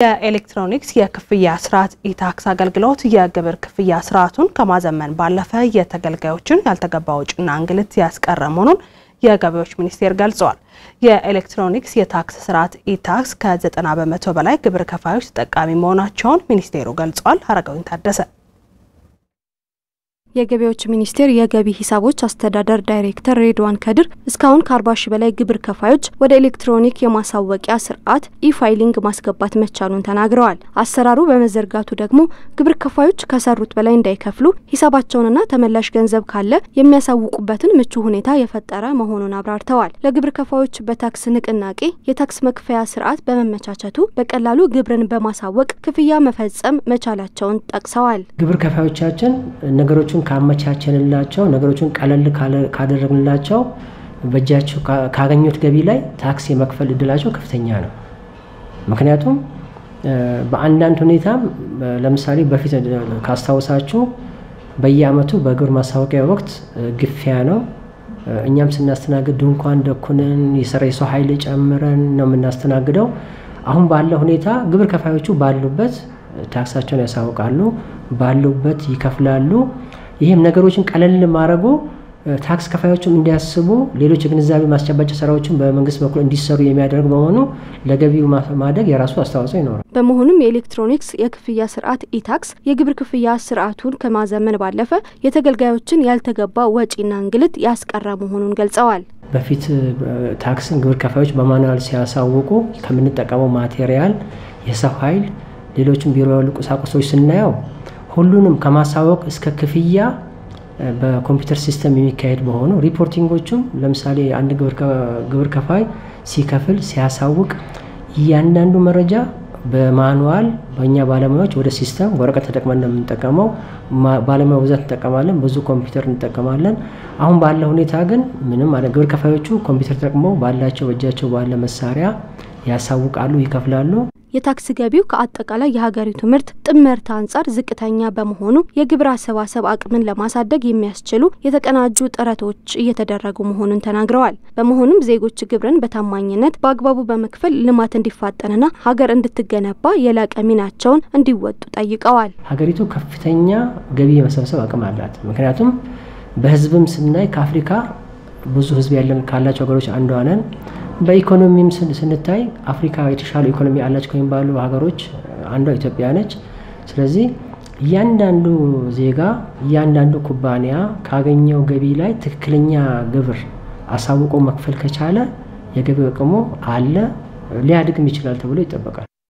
የኤሌክትሮኒክስ የክፍያ ስርዓት e-tax አገልግሎት የግብር ክፍያ ስርዓቱን ከማዘመን ባለፈ የተገልጋዮችን ያልተገባ ወጪና እንግልት ያስቀረ መሆኑን የገቢዎች ሚኒስቴር ገልጿል። የኤሌክትሮኒክስ የታክስ ስርዓት e-tax ከ90 በመቶ በላይ ግብር ከፋዮች ተጠቃሚ መሆናቸውን ሚኒስቴሩ ገልጿል። አረጋዊን ታደሰ የገቢዎች ሚኒስቴር የገቢ ሂሳቦች አስተዳደር ዳይሬክተር ሬድዋን ከድር እስካሁን ከ40 ሺ በላይ ግብር ከፋዮች ወደ ኤሌክትሮኒክ የማሳወቂያ ስርዓት e-filing ማስገባት መቻሉን ተናግረዋል። አሰራሩ በመዘርጋቱ ደግሞ ግብር ከፋዮች ከሰሩት በላይ እንዳይከፍሉ ሂሳባቸውንና ተመላሽ ገንዘብ ካለ የሚያሳውቁበትን ምቹ ሁኔታ የፈጠረ መሆኑን አብራርተዋል። ለግብር ከፋዮች በታክስ ንቅናቄ የታክስ መክፈያ ስርዓት በመመቻቸቱ በቀላሉ ግብርን በማሳወቅ ክፍያ መፈጸም መቻላቸውን ጠቅሰዋል። ግብር ከፋዮቻችን ነገሮችን ካመቻቸንላቸው ነገሮችን ቀለል ካደረግንላቸው በእጃቸው ካገኙት ገቢ ላይ ታክስ የመክፈል እድላቸው ከፍተኛ ነው። ምክንያቱም በአንዳንድ ሁኔታም ለምሳሌ በፊት ካስታውሳችሁ በየአመቱ በግብር ማስታወቂያ ወቅት ግፊያ ነው። እኛም ስናስተናግድ ድንኳን ደኩነን የሰራ የሰው ኃይል ጨምረን ነው የምናስተናግደው። አሁን ባለ ሁኔታ ግብር ከፋዮቹ ባሉበት ታክሳቸውን ያሳውቃሉ፣ ባሉበት ይከፍላሉ። ይህም ነገሮችን ቀለል ማድረጉ ታክስ ከፋዮችም እንዲያስቡ ሌሎች የግንዛቤ ማስጨበጫ ስራዎችን በመንግስት በኩል እንዲሰሩ የሚያደርግ በመሆኑ ለገቢው ማደግ የራሱ አስተዋጽኦ ይኖራል። በመሆኑም የኤሌክትሮኒክስ የክፍያ ስርዓት e-tax የግብር ክፍያ ስርዓቱን ከማዘመን ባለፈ የተገልጋዮችን ያልተገባ ወጪና እንግልት ያስቀረ መሆኑን ገልጸዋል። በፊት ታክስን ግብር ከፋዮች በ manual ሲያሳውቁ ከምንጠቀመው material፣ የሰው ኃይል፣ ሌሎችም ቢሮ ያሉ ቁሳቁሶች ስናየው ሁሉንም ከማሳወቅ እስከ ክፍያ በኮምፒውተር system የሚካሄድ በሆኑ reporting ኦቹም ለምሳሌ አንድ ግብር ከፋይ ሲከፍል ሲያሳውቅ እያንዳንዱ መረጃ በ manual በእኛ ባለሙያዎች ወደ system ወረቀት ተጠቅመን ነው የምንጠቀመው። ባለሙያ ብዛት እንጠቀማለን፣ ብዙ ኮምፒውተር እንጠቀማለን። አሁን ባለ ሁኔታ ግን ምንም ግብር ከፋዮቹ ኮምፒውተር ተጠቅመው ባላቸው በእጃቸው ባለ መሳሪያ ያሳውቃሉ፣ ይከፍላሉ። የታክስ ገቢው ከአጠቃላይ የሀገሪቱ ምርት ጥምርታ አንጻር ዝቅተኛ በመሆኑ የግብር አሰባሰብ አቅምን ለማሳደግ የሚያስችሉ የተቀናጁ ጥረቶች እየተደረጉ መሆኑን ተናግረዋል። በመሆኑም ዜጎች ግብርን በታማኝነት በአግባቡ በመክፈል ልማት እንዲፋጠንና ሀገር እንድትገነባ የላቀ ሚናቸውን እንዲወጡ ጠይቀዋል። ሀገሪቱ ከፍተኛ ገቢ የመሰብሰብ አቅም አላት። ምክንያቱም በህዝብም ስናይ ከአፍሪካ ብዙ ህዝብ ያለን ካላቸው ሀገሮች አንዷ ነን። በኢኮኖሚም ስንታይ አፍሪካ የተሻሉ ኢኮኖሚ አላቸው ከሚባሉ ሀገሮች አንዷ ኢትዮጵያ ነች። ስለዚህ እያንዳንዱ ዜጋ እያንዳንዱ ኩባንያ ካገኘው ገቢ ላይ ትክክለኛ ግብር አሳውቆ መክፈል ከቻለ የገቢ አቅሙ አለ፣ ሊያድግም ይችላል ተብሎ ይጠበቃል።